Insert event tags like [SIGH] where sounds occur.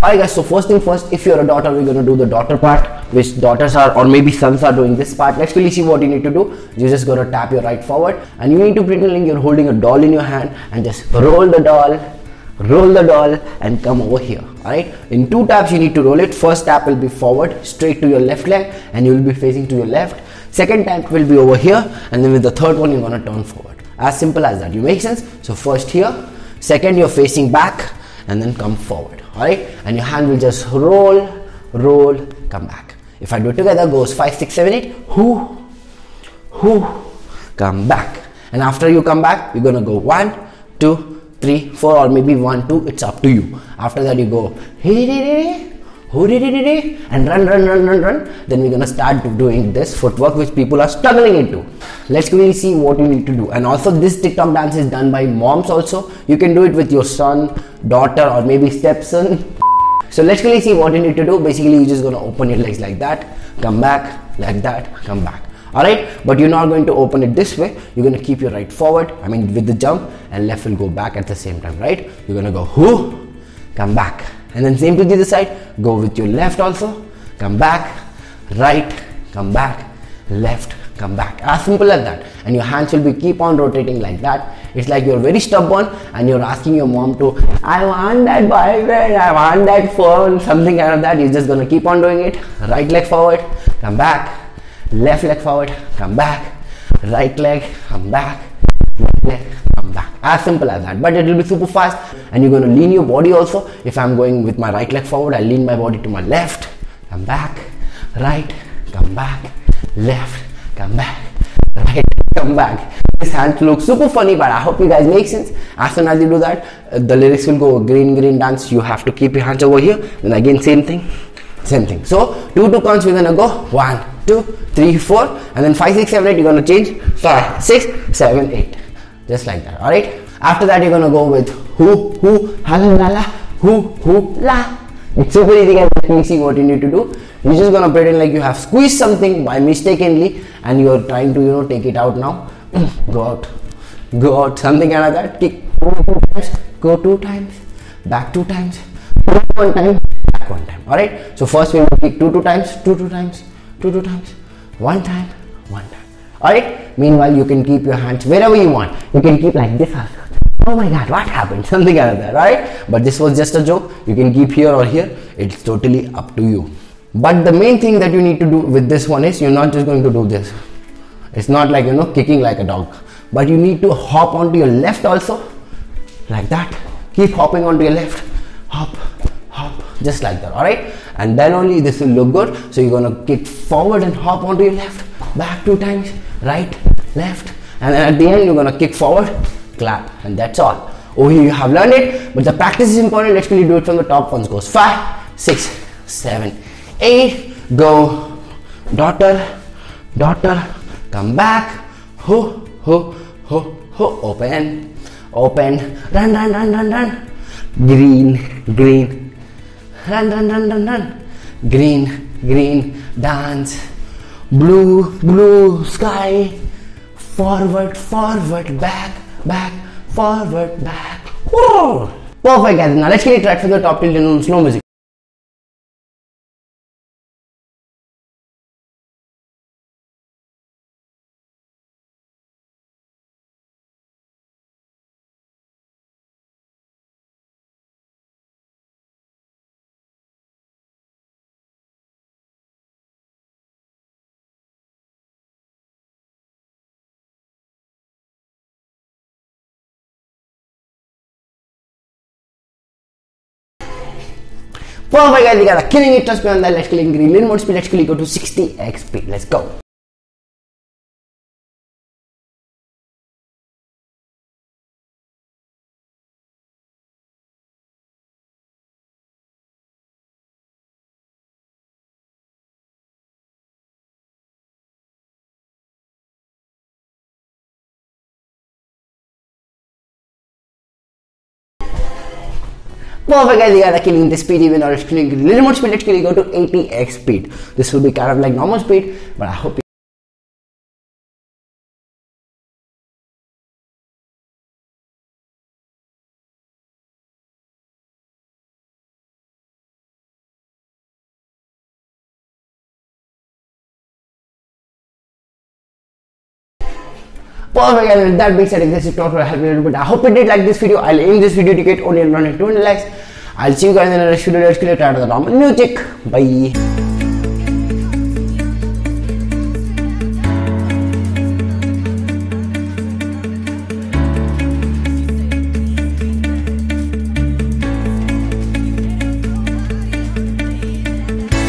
Alright guys, so first thing first, if you're a daughter, we're gonna do the daughter part, which daughters are or maybe sons are doing this part. Let's quickly see what you need to do. You're just gonna tap your right forward and you need to pretend you're holding a doll in your hand and just roll the doll, roll the doll and come over here. Alright, in two taps you need to roll it. First tap will be forward, straight to your left leg, and you will be facing to your left. Second tap will be over here, and then with the third one, you're gonna turn forward. As simple as that. You make sense? So first here, second you're facing back, and then come forward alright? And your hand will just roll roll come back. If I do it together goes 5 6 7 8 whoo whoo come back. And after you come back you're gonna go 1 2 3 4 or maybe 1 2 it's up to you. After that you go and run run run run run. Then we're gonna start doing this footwork which people are struggling into. Let's quickly see what you need to do. And also this tiktok dance is done by moms also. You can do it with your son daughter or maybe stepson. So let's quickly see what you need to do. Basically you're just gonna open your legs like that. Come back like that. Come back. All right? But you're not going to open it this way. You're to keep your right forward i mean with the jump and left will go back at the same time right? You're to go whoo come back and then same to the other side go with your left also come back right come back left come back. As simple as that. And your hands will be keep on rotating like that. It's like you're very stubborn and you're asking your mom to i want that boyfriend i want that phone something kind of that. You're just gonna keep on doing it. Right leg forward come back. Left leg forward come back. Right leg come back. Left leg come back. As simple as that. But it will be super fast and you're going to lean your body also. If i'm going with my right leg forward i lean my body to my left. Come back. Right. Come back. Left. Come back. Right. Come back. This hand looks super funny but i hope you guys make sense. As soon as you do that uh, the lyrics will go green green dance. You have to keep your hands over here. Then again same thing. Same thing. So two two counts we're gonna go. One two three four. And then five six seven eight you're gonna change. Five six seven eight. Just like that. All right after that you're gonna go with who who hala la la who who la. It's super easy guys let me see what you need to do. You're just gonna pretend like you have squeezed something by mistakenly and you're trying to you know take it out now. [CLEARS THROAT] Go out. Go out. Something like that. Kick. Two times. Go two times. Back two times. One time. Back one time. All right so first we will kick two two times. Two two times. Two two times. One time. One time. All right meanwhile you can keep your hands wherever you want. You can keep like this also oh my god what happened? [LAUGHS] Something like that right? But this was just a joke. You can keep here or here. It's totally up to you. But the main thing that you need to do with this one is you're not just going to do this. It's not like you know kicking like a dog. But you need to hop onto your left also. Like that. Keep hopping onto your left. Hop hop. Just like that all right and then only this will look good. So you're gonna kick forward and hop onto your left. Back two times. Right left. And then at the end you're gonna kick forward clap and that's all. Oh you have learned it but the practice is important. Let's really do it from the top ones goes. Five six seven eight go. Daughter daughter come back. Ho ho ho ho open open. Run run run run run. Green green. Run run run run run. Green green. Dance. Blue blue sky. Forward forward back back forward back. Whoa. perfect guys. Now let's get it right for the top till on slow music Perfect guys, we got a killing it, on that. Let's kill green lane mode speed. Let's quickly go to 60 XP. Let's go. Perfect guys, you are killing the speed even or it's killing a little more speed, let's go to 80x speed. This will be kind of like normal speed, but I hope Perfect, and that being said, if this tutorial helped me a little bit, I hope you did like this video. I'll aim this video to get only around 20 likes. I'll see you guys in the next video. Let's get started with the normal music. Bye.